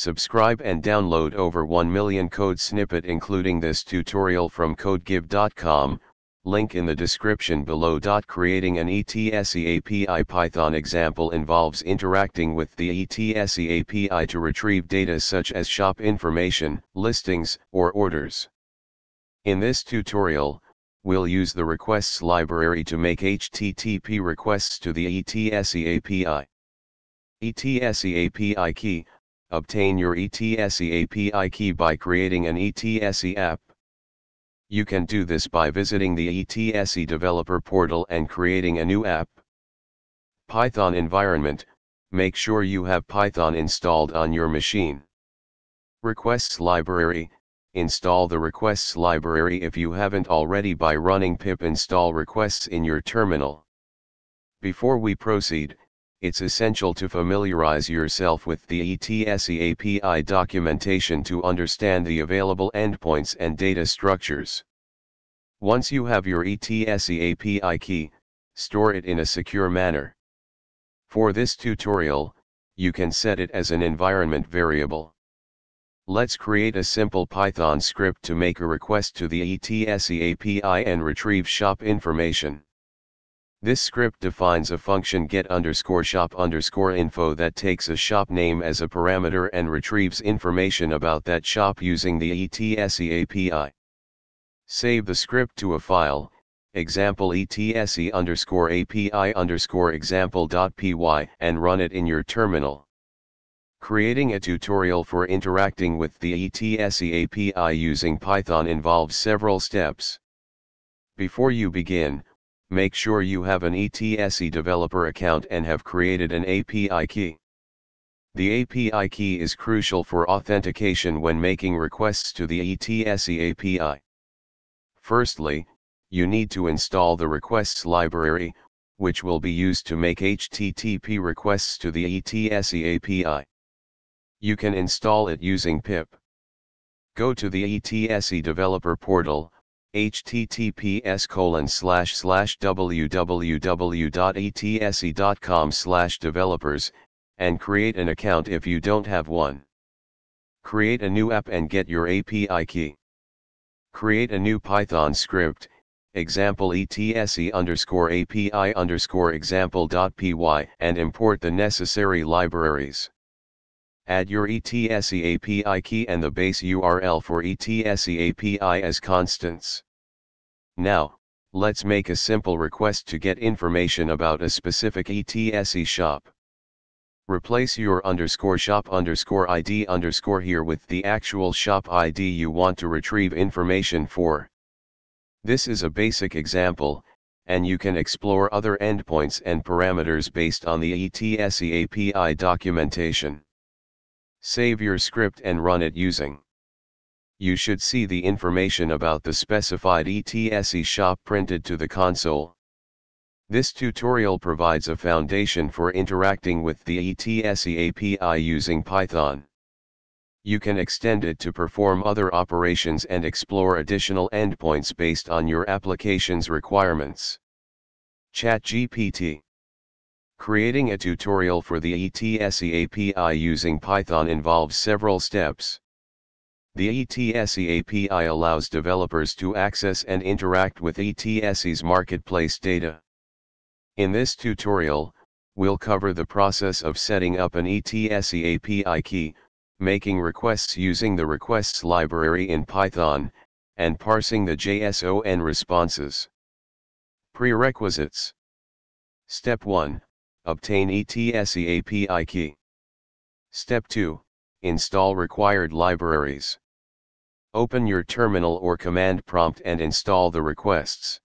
Subscribe and download over 1 million code snippet including this tutorial from codegive.com, link in the description below. Creating an Etsy API Python example involves interacting with the Etsy API to retrieve data such as shop information, listings, or orders. In this tutorial, we'll use the requests library to make HTTP requests to the Etsy API. Etsy API key, obtain your Etsy API key by creating an Etsy app. You can do this by visiting the Etsy developer portal and creating a new app. Python environment, make sure you have Python installed on your machine. Requests library, install the requests library if you haven't already by running pip install requests in your terminal. Before we proceed, it's essential to familiarize yourself with the Etsy API documentation to understand the available endpoints and data structures. Once you have your Etsy API key, store it in a secure manner. For this tutorial, you can set it as an environment variable. Let's create a simple Python script to make a request to the Etsy API and retrieve shop information. This script defines a function get underscore shop underscore info that takes a shop name as a parameter and retrieves information about that shop using the Etsy API. Save the script to a file, example etsy underscore API underscore example.py and run it in your terminal. Creating a tutorial for interacting with the Etsy API using Python involves several steps. Before you begin, make sure you have an Etsy developer account and have created an API key. The API key is crucial for authentication when making requests to the Etsy API. Firstly, you need to install the requests library, which will be used to make HTTP requests to the Etsy API. You can install it using pip. Go to the Etsy developer portal, https colon slash slash www.etsy.com slash developers, and create an account if you don't have one. Create a new app and get your API key. Create a new Python script, example etsy underscore API underscore example.py and import the necessary libraries. Add your Etsy API key and the base URL for Etsy API as constants. Now, let's make a simple request to get information about a specific Etsy shop. Replace your underscore shop underscore ID underscore here with the actual shop ID you want to retrieve information for. This is a basic example, and you can explore other endpoints and parameters based on the Etsy API documentation. Save your script and run it using. You should see the information about the specified Etsy shop printed to the console. This tutorial provides a foundation for interacting with the Etsy API using Python. You can extend it to perform other operations and explore additional endpoints based on your application's requirements. ChatGPT Creating a tutorial for the Etsy API using Python involves several steps. The Etsy API allows developers to access and interact with Etsy's marketplace data. In this tutorial, we'll cover the process of setting up an Etsy API key, making requests using the requests library in Python, and parsing the JSON responses. Prerequisites Step 1 Obtain Etsy API key. Step 2. Install required libraries. Open your terminal or command prompt and install the requests.